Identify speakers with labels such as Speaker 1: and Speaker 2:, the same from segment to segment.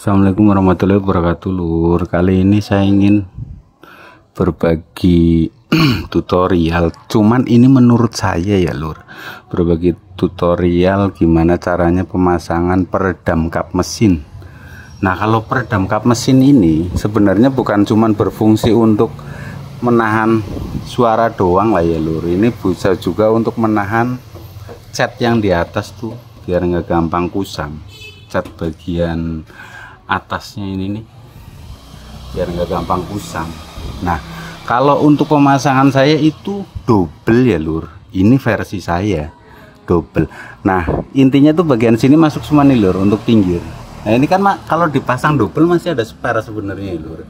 Speaker 1: Assalamualaikum warahmatullahi wabarakatuh. Lur kali ini saya ingin berbagi tutorial. Cuman ini menurut saya ya lur. Berbagi tutorial gimana caranya pemasangan peredam kap mesin. Nah kalau peredam kap mesin ini sebenarnya bukan cuman berfungsi untuk menahan suara doang lah ya lur. Ini bisa juga untuk menahan cat yang di atas tuh biar nggak gampang kusam. Cat bagian atasnya ini nih biar nggak gampang kusam. Nah kalau untuk pemasangan saya itu double ya lur. Ini versi saya double. Nah intinya tuh bagian sini masuk semua nih lur untuk pinggir. Nah ini kan kalau dipasang double masih ada spare sebenarnya lur.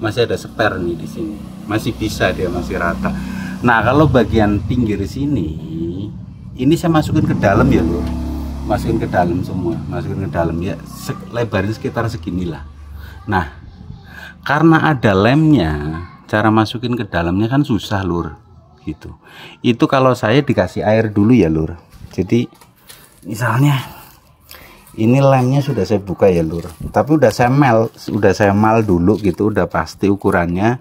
Speaker 1: Masih ada spare nih di sini. Masih bisa dia masih rata. Nah kalau bagian pinggir sini ini saya masukin ke dalam ya lur masukin ke dalam semua masukin ke dalam. Ya lebarnya sekitar seginilah nah karena ada lemnya cara masukin ke dalamnya kan susah lur. Gitu. Itu kalau saya dikasih air dulu ya lur. Jadi misalnya ini lemnya sudah saya buka ya lur. Tapi udah saya mel udah saya mal dulu gitu udah pasti ukurannya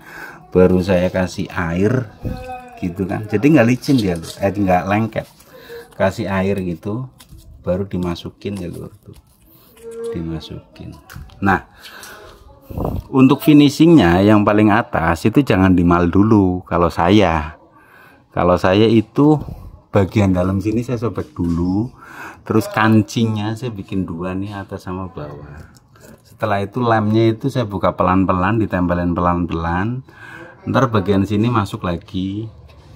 Speaker 1: baru saya kasih air gitu kan. Jadi nggak licin dia lur. Eh nggak lengket. Kasih air gitu baru dimasukin ya lur tuh. Dimasukin. Nah untuk finishingnya yang paling atas itu jangan dimal dulu. Kalau saya kalau saya itu bagian dalam sini saya sobek dulu terus kancingnya saya bikin dua nih atas sama bawah. Setelah itu lemnya itu saya buka pelan-pelan ditempelin pelan-pelan. Ntar bagian sini masuk lagi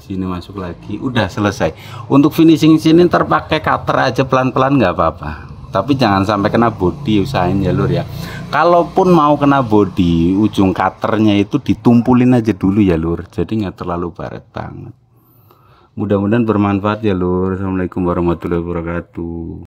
Speaker 1: sini masuk lagi. Udah selesai. Untuk finishing sini terpakai cutter aja pelan-pelan nggak apa-apa. Tapi jangan sampai kena body usahain ya lur ya. Kalaupun mau kena body ujung cutternya itu ditumpulin aja dulu ya lur. Jadi nggak terlalu baret banget. Mudah-mudahan bermanfaat ya lur. Assalamualaikum warahmatullahi wabarakatuh